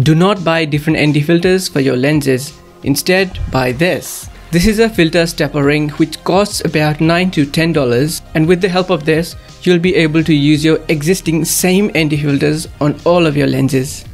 Do not buy different ND filters for your lenses. Instead, buy this. This is a filter stepper ring which costs about 9 to $10 and with the help of this, you'll be able to use your existing same ND filters on all of your lenses.